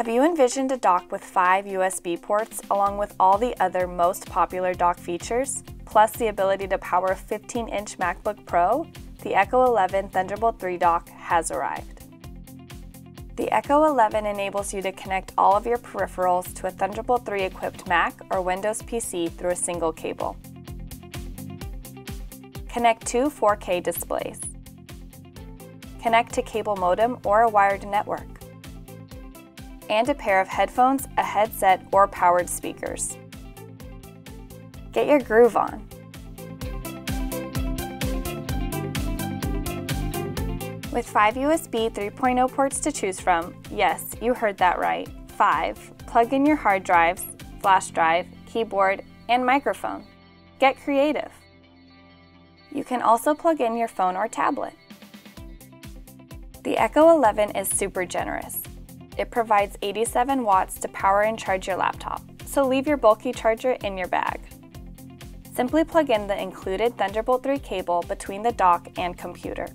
Have you envisioned a dock with five USB ports along with all the other most popular dock features, plus the ability to power a 15-inch MacBook Pro? The Echo 11 Thunderbolt 3 dock has arrived. The Echo 11 enables you to connect all of your peripherals to a Thunderbolt 3 equipped Mac or Windows PC through a single cable. Connect two 4K displays. Connect to cable modem or a wired network. And a pair of headphones, a headset, or powered speakers. Get your groove on. With five USB 3.0 ports to choose from, yes, you heard that right, five, plug in your hard drives, flash drive, keyboard, and microphone. Get creative. You can also plug in your phone or tablet. The Echo 11 is super generous. It provides 87 watts to power and charge your laptop, so leave your bulky charger in your bag. Simply plug in the included Thunderbolt 3 cable between the dock and computer.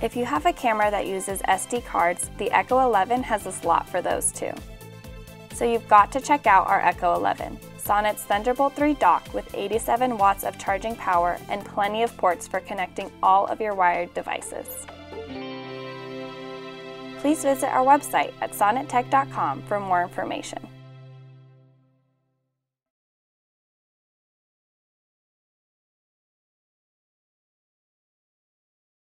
If you have a camera that uses SD cards, the Echo 11 has a slot for those too. So you've got to check out our Echo 11. Sonnet's Thunderbolt 3 dock with 87 watts of charging power and plenty of ports for connecting all of your wired devices. Please visit our website at sonnettech.com for more information.